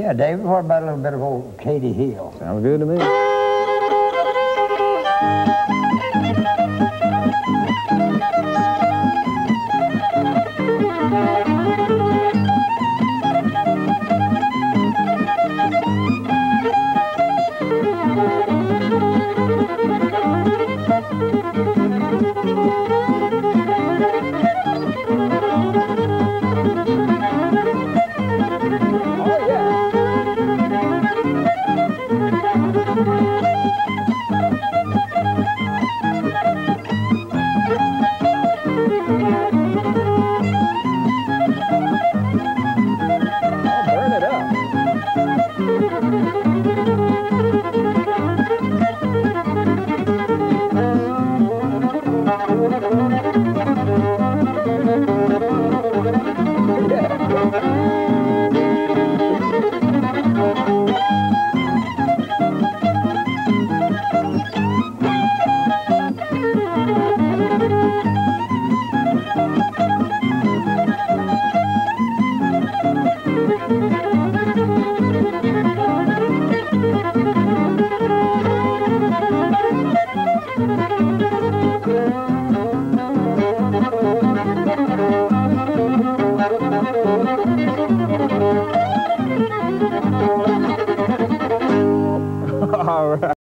Yeah, David, what about a little bit of old Katie Hill? Sounds good to me. All right.